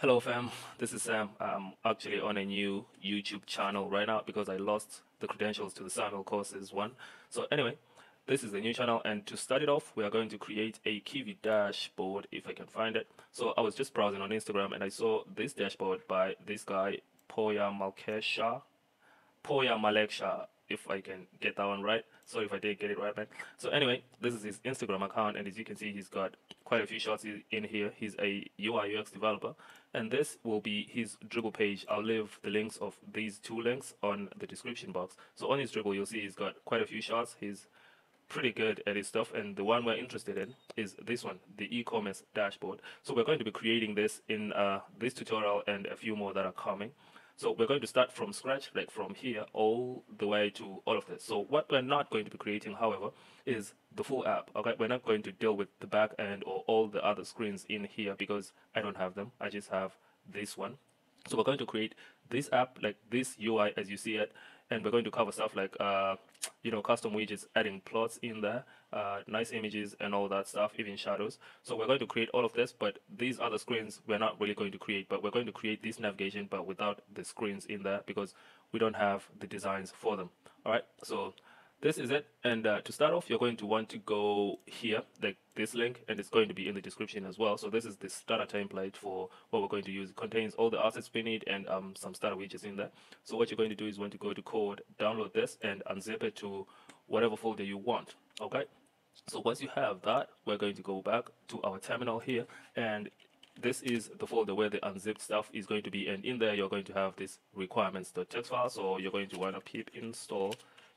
Hello fam, this is Sam. I'm actually on a new YouTube channel right now because I lost the credentials to the Samuel courses one. So anyway, this is the new channel and to start it off, we are going to create a Kivy dashboard if I can find it. So I was just browsing on Instagram and I saw this dashboard by this guy, Pouya Malkesha. Pouya Malekshah, if I can get that one right. Sorry if I didn't get it right, man. So anyway, this is his Instagram account and as you can see, he's got quite a few shots in here. He's a UI UX developer and this will be his Dribbble page. I'll leave the links of these two links on the description box. So on his Dribbble, you'll see he's got quite a few shots. He's pretty good at his stuff and the one we're interested in is this one the e-commerce dashboard so we're going to be creating this in uh, this tutorial and a few more that are coming so we're going to start from scratch, like from here all the way to all of this. So what we're not going to be creating, however, is the full app. Okay, we're not going to deal with the back end or all the other screens in here because I don't have them. I just have this one. So we're going to create this app, like this UI as you see it, and we're going to cover stuff like uh, you know custom widgets adding plots in there uh, nice images and all that stuff even shadows. So we're going to create all of this but these other screens we're not really going to create but we're going to create this navigation but without the screens in there because we don't have the designs for them. All right? So this is it. And uh, to start off you're going to want to go here like this link and it's going to be in the description as well. So this is the starter template for what we're going to use. It contains all the assets we need and um, some starter widgets in there. So what you're going to do is going to go to code download this and unzip it to whatever folder you want okay? So once you have that we're going to go back to our terminal here and this is the folder where the unzipped stuff is going to be. And in there you're going to have this requirements.txt file. So you're going to want to pip install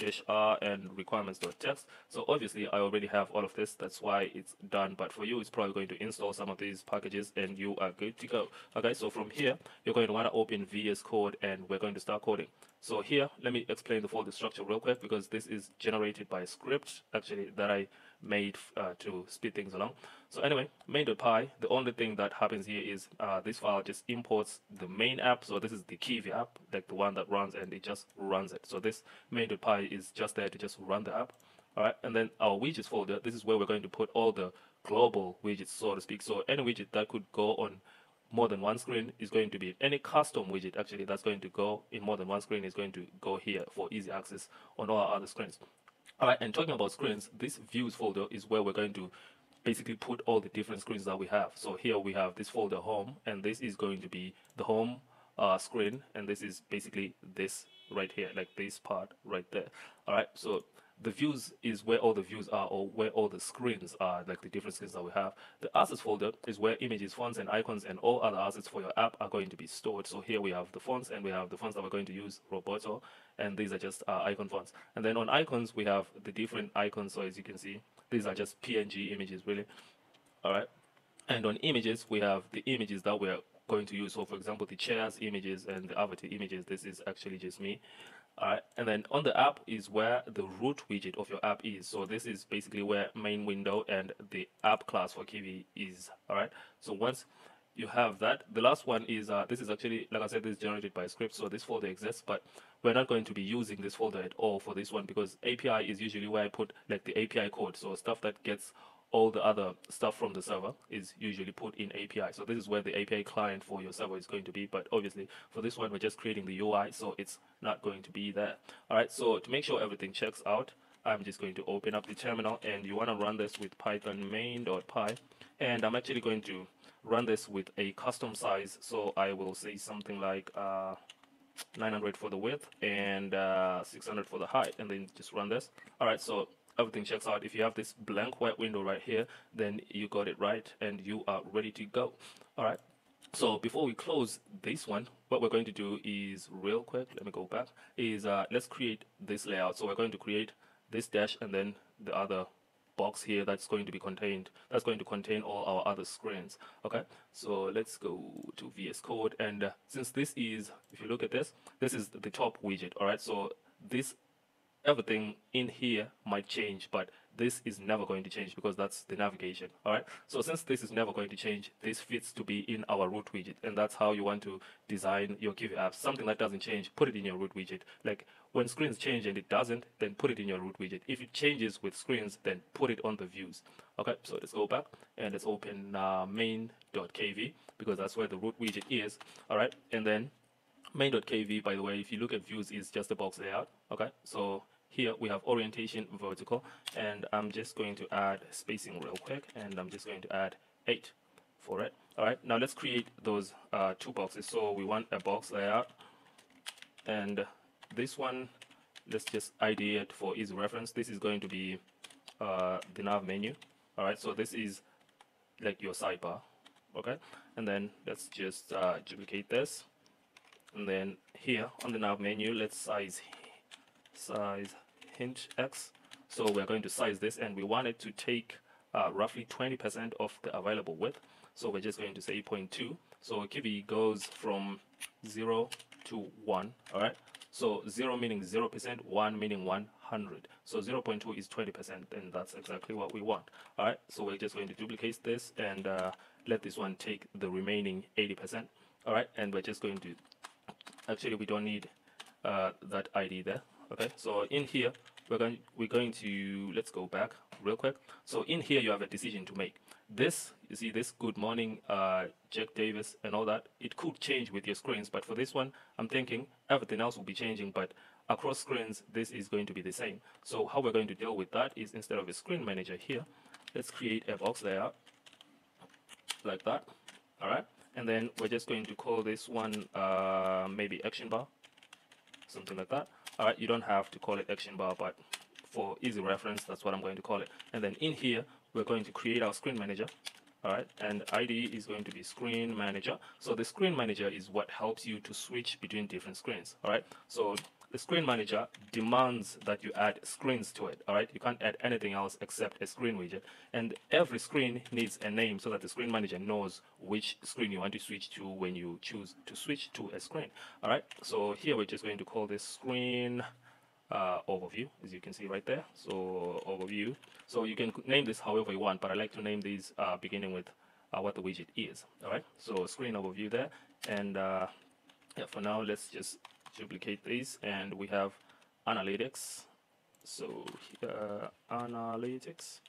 hr and requirements.txt so obviously i already have all of this. That's why it's done. But for you it's probably going to install some of these packages and you are good to go. Okay so from here you're going to want to open vs code and we're going to start coding so here let me explain the folder structure real quick because this is generated by a script actually that i made uh, to speed things along. So anyway, main.py, the only thing that happens here is uh, this file just imports the main app. So this is the Kivy app, like the one that runs and it just runs it. So this main.py is just there to just run the app. All right, and then our widgets folder, this is where we're going to put all the global widgets, so to speak. So any widget that could go on more than one screen is going to be any custom widget actually that's going to go in more than one screen is going to go here for easy access on all our other screens. All right, and talking about screens, this views folder is where we're going to basically put all the different screens that we have. So here we have this folder home, and this is going to be the home uh, screen, and this is basically this right here, like this part right there. All right, so the views is where all the views are or where all the screens are, like the different screens that we have. The assets folder is where images, fonts, and icons and all other assets for your app are going to be stored. So here we have the fonts and we have the fonts that we're going to use, Roboto, and these are just uh, icon fonts. And then on icons, we have the different icons. So as you can see, these are just PNG images, really. All right. And on images, we have the images that we're going to use. So for example, the chairs images and the avatar images, this is actually just me. Alright, and then on the app is where the root widget of your app is. So this is basically where main window and the app class for Kivy is. Alright, so once you have that, the last one is, uh, this is actually, like I said, this is generated by script, so this folder exists, but we're not going to be using this folder at all for this one because API is usually where I put like the API code. So stuff that gets all the other stuff from the server is usually put in API. So this is where the API client for your server is going to be. But obviously for this one, we're just creating the UI, so it's not going to be there. All right, so to make sure everything checks out, I'm just going to open up the terminal and you want to run this with python main.py. And I'm actually going to run this with a custom size. So I will say something like uh, 900 for the width and uh, 600 for the height and then just run this. All right, so everything checks out. If you have this blank white window right here, then you got it right and you are ready to go. All right. So before we close this one, what we're going to do is real quick, let me go back, is uh, let's create this layout. So we're going to create this dash and then the other box here that's going to be contained that's going to contain all our other screens okay so let's go to VS Code and uh, since this is if you look at this this is the top widget all right so this everything in here might change, but this is never going to change because that's the navigation all right? So since this is never going to change this fits to be in our root widget and that's how you want to design your Kivy apps something that doesn't change put it in your root widget. Like when screens change and it doesn't then put it in your root widget. If it changes with screens then put it on the views okay? So let's go back and let's open uh, main.kv because that's where the root widget is all right? And then main.kv by the way if you look at views is just a box layout okay? So here we have orientation vertical and I'm just going to add spacing real quick and I'm just going to add 8 for it. Alright now let's create those uh, two boxes. So we want a box layout and this one let's just ID it for easy reference. This is going to be uh, the nav menu. Alright so this is like your sidebar okay? And then let's just uh, duplicate this. And then here on the nav menu let's size size hint x. So we're going to size this and we want it to take uh, roughly 20% of the available width. So we're just going to say 0.2 so Kivy goes from 0 to 1 all right? So 0 meaning 0% 1 meaning 100 so 0.2 is 20% and that's exactly what we want all right? So we're just going to duplicate this and uh, let this one take the remaining 80% all right? And we're just going to actually we don't need uh, that ID there okay so in here we're going we're going to let's go back real quick. So in here you have a decision to make. This you see this good morning uh, Jack Davis and all that it could change with your screens but for this one I'm thinking everything else will be changing but across screens this is going to be the same. So how we're going to deal with that is instead of a screen manager here let's create a box layout like that all right? And then we're just going to call this one uh, maybe action bar something like that all right you don't have to call it action bar but for easy reference that's what I'm going to call it. And then in here we're going to create our screen manager. All right and ID is going to be screen manager. So the screen manager is what helps you to switch between different screens. All right so the screen manager demands that you add screens to it all right? You can't add anything else except a screen widget. And every screen needs a name so that the screen manager knows which screen you want to switch to when you choose to switch to a screen all right? So here we're just going to call this screen uh, overview as you can see right there. So overview. So you can name this however you want but I like to name these uh, beginning with uh, what the widget is all right? So screen overview there. And uh, yeah for now let's just duplicate these and we have analytics. So here analytics.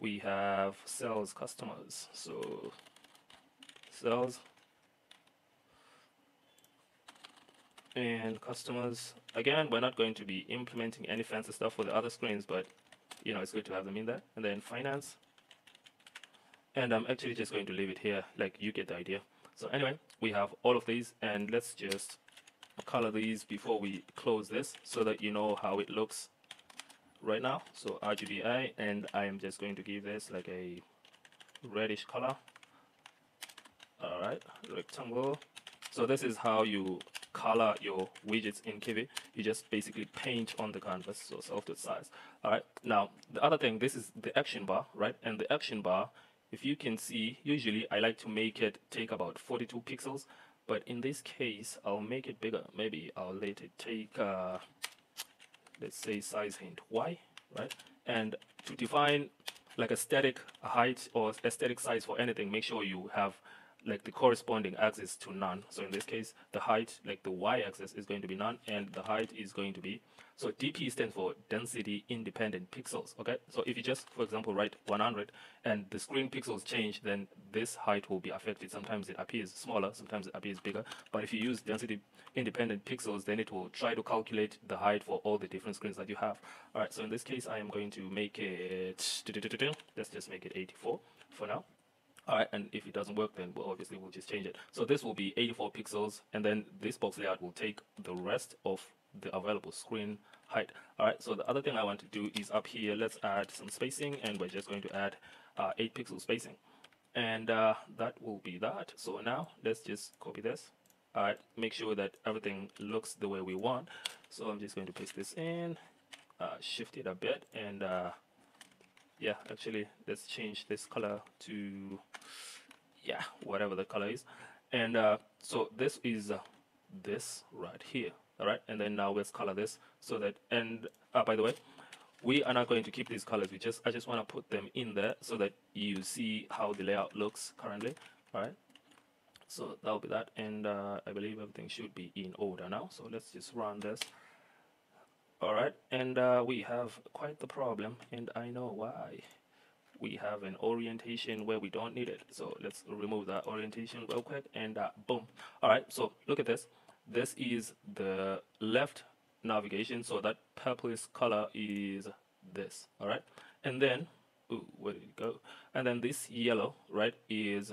We have sales customers. So sales and customers. Again we're not going to be implementing any fancy stuff for the other screens but you know it's good to have them in there. And then finance. And I'm actually just going to leave it here like you get the idea. So anyway we have all of these and let's just color these before we close this so that you know how it looks right now so RGBI and I am just going to give this like a reddish color alright rectangle so this is how you color your widgets in Kivy. You just basically paint on the canvas, so self to size. All right. Now, the other thing, this is the action bar, right? And the action bar, if you can see, usually I like to make it take about 42 pixels. But in this case, I'll make it bigger. Maybe I'll let it take, uh, let's say size hint Y, right? And to define like a static height or a static size for anything, make sure you have like the corresponding axis to none. So in this case, the height, like the y-axis is going to be none and the height is going to be, so DP stands for density independent pixels, okay? So if you just, for example, write 100 and the screen pixels change, then this height will be affected. Sometimes it appears smaller, sometimes it appears bigger. But if you use density independent pixels, then it will try to calculate the height for all the different screens that you have. All right, so in this case, I am going to make it, let's just make it 84 for now all right and if it doesn't work then well, obviously we'll just change it. So this will be 84 pixels and then this box layout will take the rest of the available screen height. All right so the other thing i want to do is up here let's add some spacing and we're just going to add uh, 8 pixel spacing. And uh, that will be that. So now let's just copy this. All right make sure that everything looks the way we want. So i'm just going to paste this in uh, shift it a bit and uh, yeah actually let's change this color to yeah whatever the color is. And uh, so this is uh, this right here all right and then now let's color this so that and uh, by the way we are not going to keep these colors. We just i just want to put them in there so that you see how the layout looks currently all right so that'll be that. And uh, I believe everything should be in order now. So let's just run this alright and uh, we have quite the problem and I know why. We have an orientation where we don't need it so let's remove that orientation real quick and uh, boom. Alright so look at this. This is the left navigation so that purplish color is this alright and then ooh, where did it go? And then this yellow right is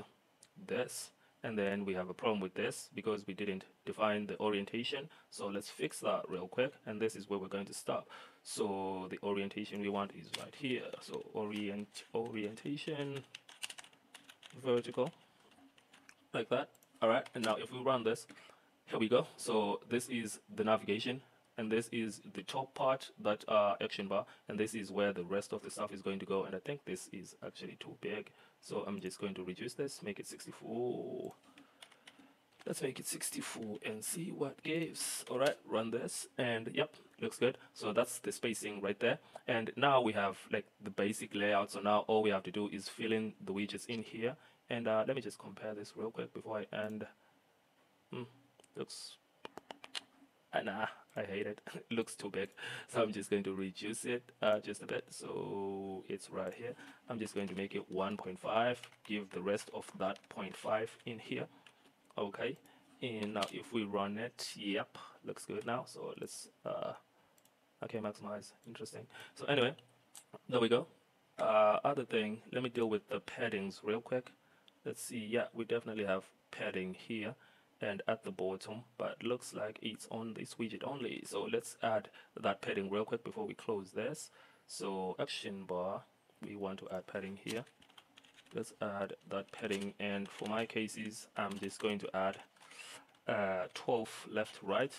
this and then we have a problem with this because we didn't define the orientation. So let's fix that real quick and this is where we're going to stop. So the orientation we want is right here. So orient orientation vertical like that. All right and now if we run this here we go. So this is the navigation and this is the top part that uh, action bar and this is where the rest of the stuff is going to go and I think this is actually too big. So I'm just going to reduce this make it 64 let's make it 64 and see what gives. All right run this and yep looks good. So that's the spacing right there. And now we have like the basic layout. So now all we have to do is fill in the widgets in here. And uh, let me just compare this real quick before I end. Hmm, looks uh, nah I hate it. It looks too big. So I'm just going to reduce it uh, just a bit. So it's right here. I'm just going to make it 1.5 give the rest of that 0.5 in here. Okay. And now if we run it yep looks good now. So let's uh okay maximize. Interesting. So anyway there we go. Uh other thing let me deal with the paddings real quick. Let's see. Yeah we definitely have padding here and at the bottom but looks like it's on this widget only. So let's add that padding real quick before we close this. So action bar we want to add padding here. Let's add that padding and for my cases I'm just going to add uh, 12 left right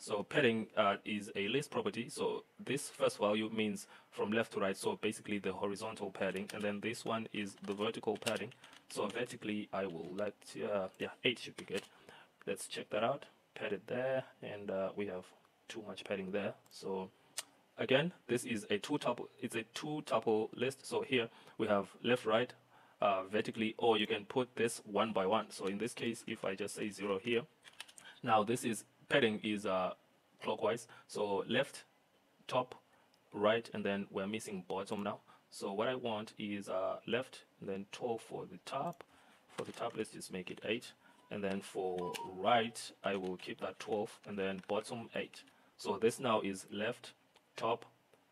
so padding uh, is a list property. So this first value means from left to right. So basically the horizontal padding and then this one is the vertical padding. So vertically I will let uh, yeah 8 should be good. Let's check that out. Pad it there and uh, we have too much padding there. So again this is a two tuple it's a two tuple list. So here we have left right uh, vertically or you can put this one by one. So in this case if I just say zero here now this is padding is uh, clockwise. So left top right and then we're missing bottom now. So what I want is uh, left then 12 for the top. For the top let's just make it 8 and then for right I will keep that 12 and then bottom 8 so this now is left top,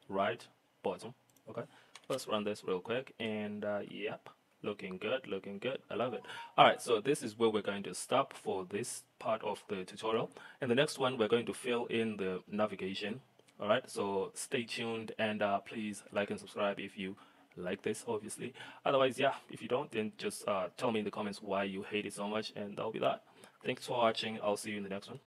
right, bottom. Okay, let's run this real quick. And uh, yep, looking good, looking good. I love it. All right, so this is where we're going to stop for this part of the tutorial. And the next one, we're going to fill in the navigation. All right, so stay tuned and uh, please like and subscribe if you like this obviously otherwise yeah if you don't then just uh, tell me in the comments why you hate it so much and that'll be that thanks for watching i'll see you in the next one